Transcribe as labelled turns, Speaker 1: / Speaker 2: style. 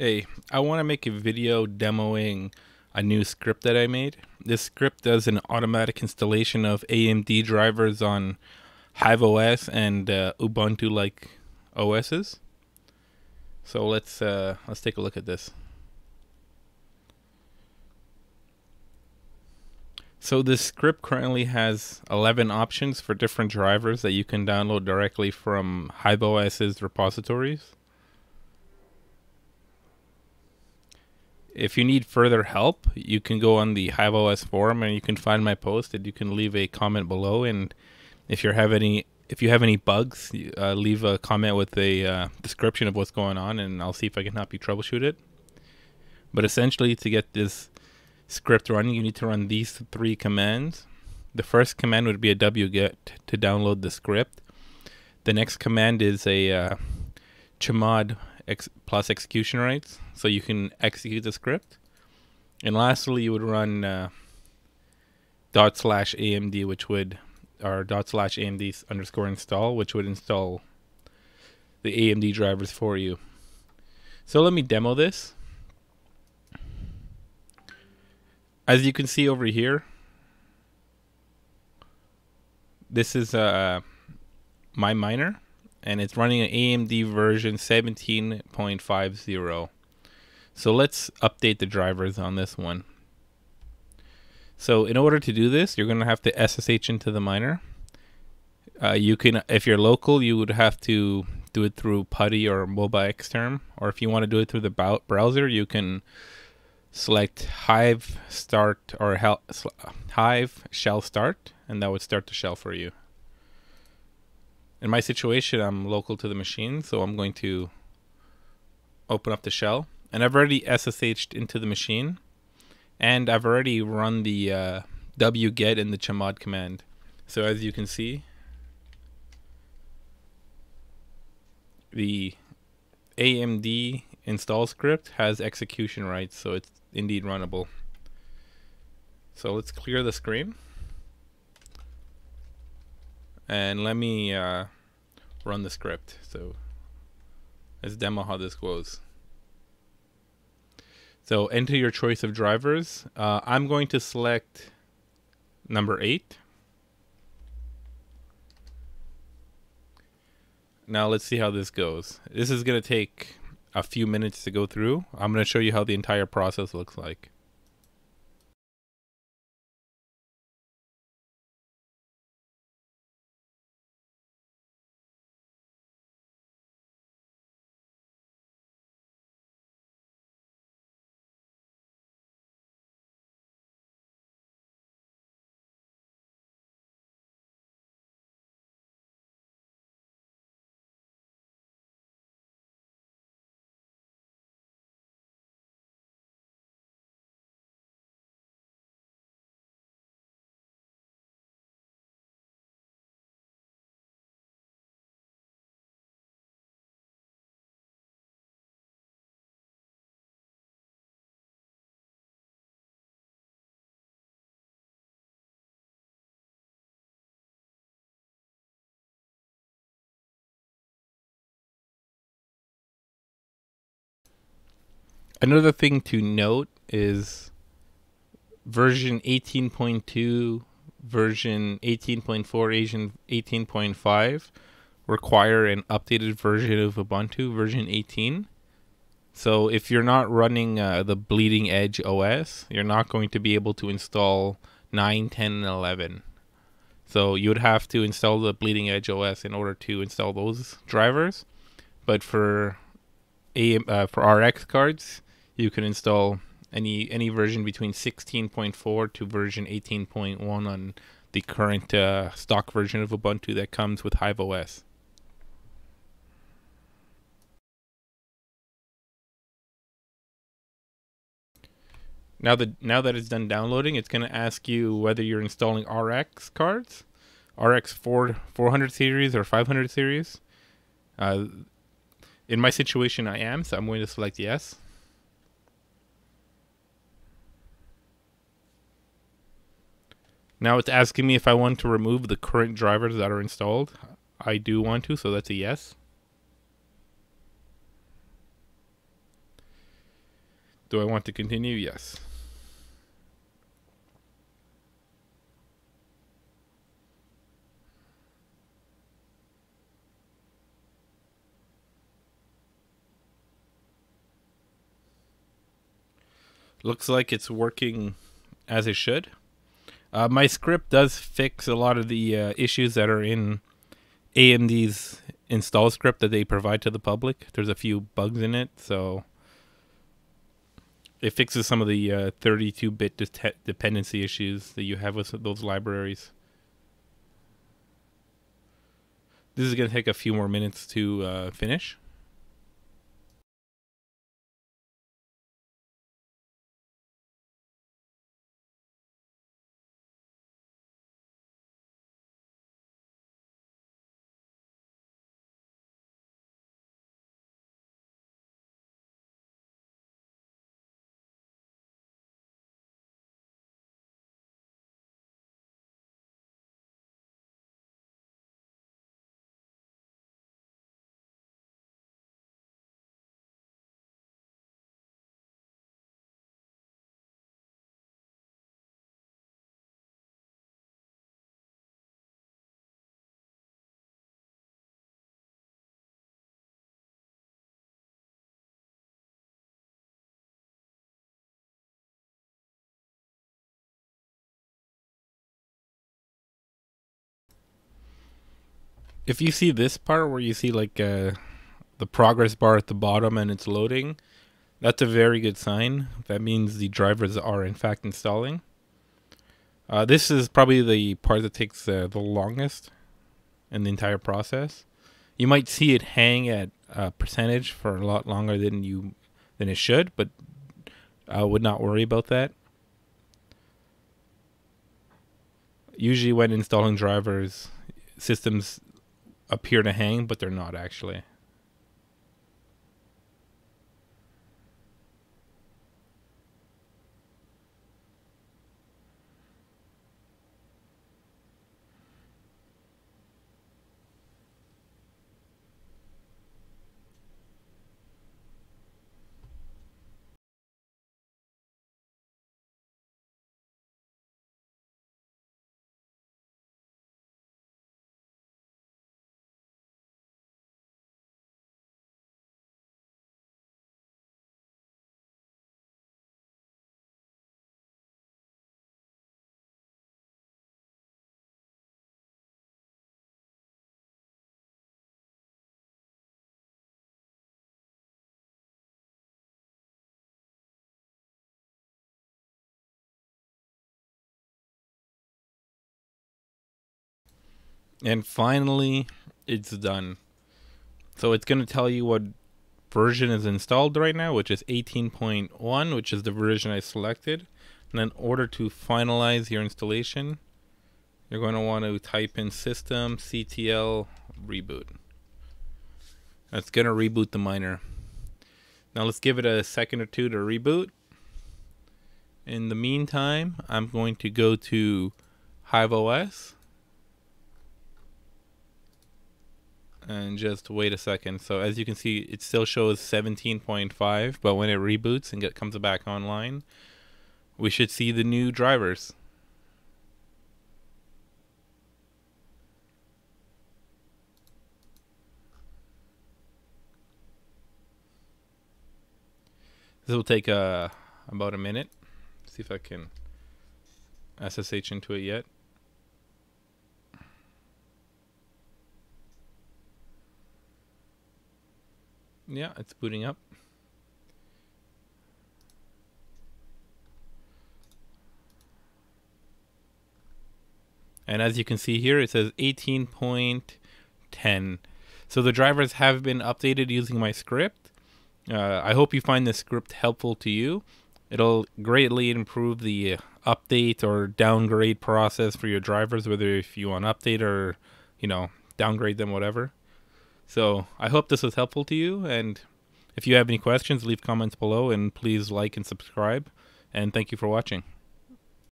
Speaker 1: Hey, I want to make a video demoing a new script that I made. This script does an automatic installation of AMD drivers on Hive OS and uh, Ubuntu like OSs. So let's uh, let's take a look at this. So this script currently has 11 options for different drivers that you can download directly from Hive OS's repositories. If you need further help, you can go on the HiveOS forum and you can find my post and you can leave a comment below. And if you have any if you have any bugs, uh, leave a comment with a uh, description of what's going on, and I'll see if I can help you troubleshoot it. But essentially, to get this script running, you need to run these three commands. The first command would be a wget to download the script. The next command is a uh, chmod ex- plus execution rights, so you can execute the script. And lastly, you would run uh, dot slash AMD, which would or dot slash AMD underscore install, which would install the AMD drivers for you. So let me demo this. As you can see over here, this is uh, my miner and it's running an AMD version 17.50. So let's update the drivers on this one. So in order to do this, you're going to have to SSH into the miner. Uh, you can, if you're local, you would have to do it through PuTTY or MobaXterm, or if you want to do it through the browser, you can select Hive Start or Hive Shell Start, and that would start the shell for you in my situation, I'm local to the machine, so I'm going to open up the shell. And I've already SSH'd into the machine, and I've already run the uh, wget in the chmod command. So as you can see, the AMD install script has execution rights, so it's indeed runnable. So let's clear the screen and let me uh, run the script. So let's demo how this goes. So enter your choice of drivers. Uh, I'm going to select number 8 now let's see how this goes. This is going to take a few minutes to go through. I'm going to show you how the entire process looks like Another thing to note is version 18.2, version 18.4, Asian 18.5 require an updated version of Ubuntu, version 18. So if you're not running uh, the Bleeding Edge OS, you're not going to be able to install 9, 10, and 11. So you would have to install the Bleeding Edge OS in order to install those drivers. But for uh, for RX cards, you can install any any version between 16.4 to version 18.1 on the current uh, stock version of Ubuntu that comes with Hive OS. Now that now that it's done downloading, it's going to ask you whether you're installing RX cards, RX 4 400 series or 500 series. Uh, in my situation, I am, so I'm going to select yes. Now it's asking me if I want to remove the current drivers that are installed. I do want to, so that's a yes. Do I want to continue? Yes. Looks like it's working as it should. Uh, my script does fix a lot of the uh, issues that are in AMD's install script that they provide to the public. There's a few bugs in it, so it fixes some of the 32-bit de- dependency issues that you have with those libraries. This is going to take a few more minutes to uh, finish. If you see this part where you see like uh, the progress bar at the bottom and it's loading, that's a very good sign. That means the drivers are in fact installing. Uh, this is probably the part that takes uh, the longest in the entire process. You might see it hang at a percentage for a lot longer than you than it should, but I would not worry about that. Usually, when installing drivers, systems appear to hang, but they're not actually. And finally, it's done. So it's going to tell you what version is installed right now, which is 18.1, which is the version I selected. And in order to finalize your installation, you're going to want to type in system ctl reboot. That's going to reboot the miner. Now let's give it a second or two to reboot. In the meantime, I'm going to go to Hive OS and just wait a second. So as you can see, it still shows 17.5, but when it reboots and get, comes back online, we should see the new drivers. This will take uh, about a minute. See if I can SSH into it yet. Yeah, it's booting up. And as you can see here, it says 18.10. So the drivers have been updated using my script. Uh, I hope you find this script helpful to you. It'll greatly improve the update or downgrade process for your drivers, whether if you want to update or, you know, downgrade them, whatever. So I hope this was helpful to you. And if you have any questions, leave comments below and please like and subscribe. And thank you for watching.